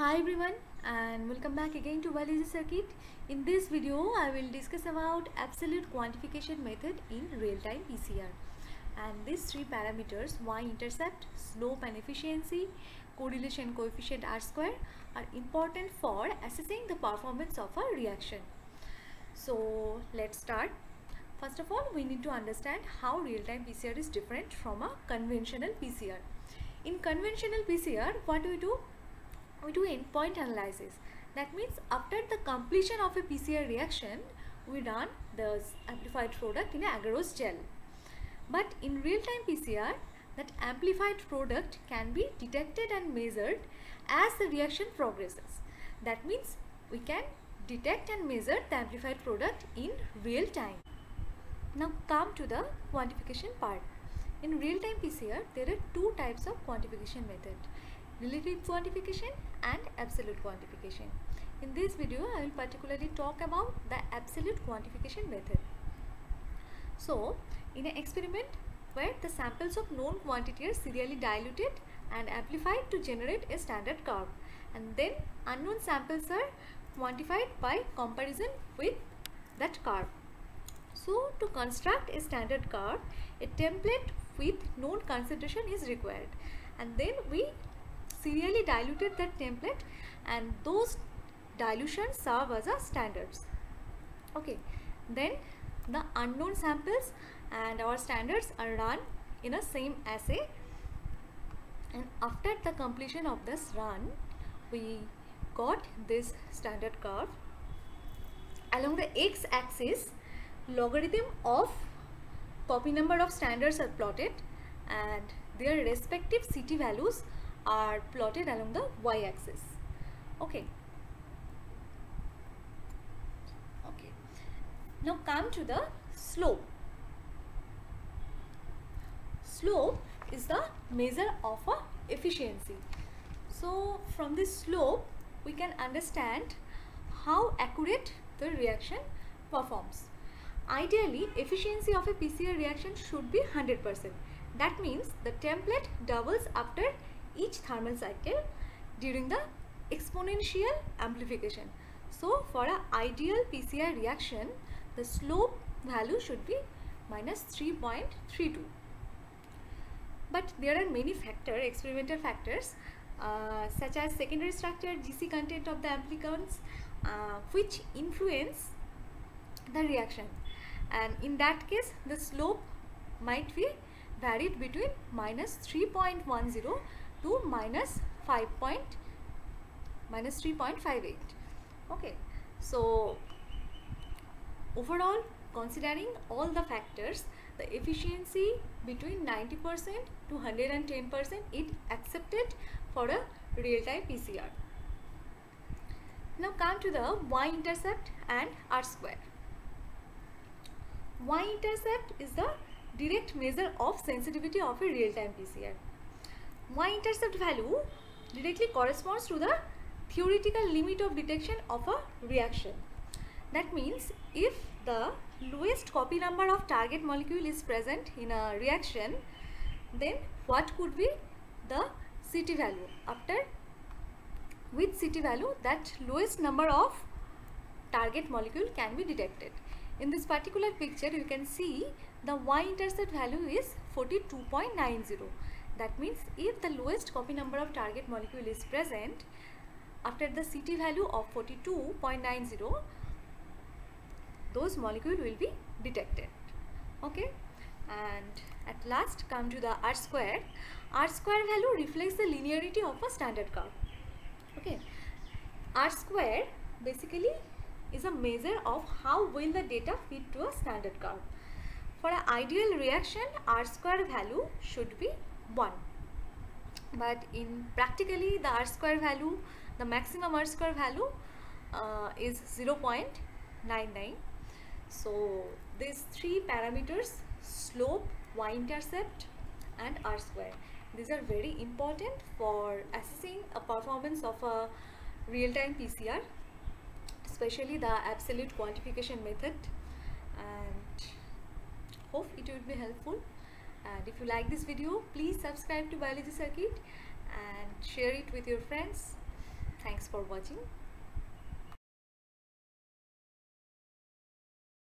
Hi everyone and welcome back again to biology circuit. In this video I will discuss about absolute quantification method in real-time PCR and these three parameters y-intercept, slope and efficiency, correlation coefficient r square are important for assessing the performance of a reaction. So let's start. First of all we need to understand how real-time PCR is different from a conventional PCR. In conventional PCR what do we do? We do endpoint analysis. That means after the completion of a PCR reaction, we run the amplified product in agarose gel. But in real-time PCR, that amplified product can be detected and measured as the reaction progresses. That means we can detect and measure the amplified product in real time. Now come to the quantification part. In real-time PCR, there are two types of quantification method relative quantification and absolute quantification. In this video, I will particularly talk about the absolute quantification method. So, in an experiment where the samples of known quantity are serially diluted and amplified to generate a standard curve and then unknown samples are quantified by comparison with that curve. So, to construct a standard curve, a template with known concentration is required and then we serially diluted that template and those dilutions serve as a standards. Okay then the unknown samples and our standards are run in a same assay. And after the completion of this run we got this standard curve. Along the x-axis logarithm of copy number of standards are plotted and their respective CT values are plotted along the y-axis. Okay. Okay. Now come to the slope. Slope is the measure of a efficiency. So from this slope we can understand how accurate the reaction performs. Ideally efficiency of a PCR reaction should be 100% that means the template doubles after each thermal cycle during the exponential amplification. So for an ideal PCR reaction, the slope value should be minus 3.32. But there are many factors, experimental factors, uh, such as secondary structure, GC content of the amplicons, uh, which influence the reaction. And in that case, the slope might be varied between minus 3.10 to minus 5 point minus 3.58 okay so overall considering all the factors the efficiency between 90% to 110% is accepted for a real-time PCR now come to the y-intercept and r-square y-intercept is the direct measure of sensitivity of a real-time PCR y-intercept value directly corresponds to the theoretical limit of detection of a reaction. That means if the lowest copy number of target molecule is present in a reaction, then what could be the CT value? After with CT value that lowest number of target molecule can be detected. In this particular picture you can see the y-intercept value is 42.90 that means if the lowest copy number of target molecule is present after the CT value of 42.90 those molecule will be detected. Okay? And at last come to the R square. R square value reflects the linearity of a standard curve. Okay? R square basically is a measure of how well the data fit to a standard curve. For an ideal reaction R square value should be 1 but in practically the r square value the maximum r square value uh, is 0.99 so these three parameters slope y-intercept and r square. These are very important for assessing a performance of a real-time PCR especially the absolute quantification method. And hope it will be helpful and if you like this video please subscribe to biology circuit and share it with your friends. Thanks for watching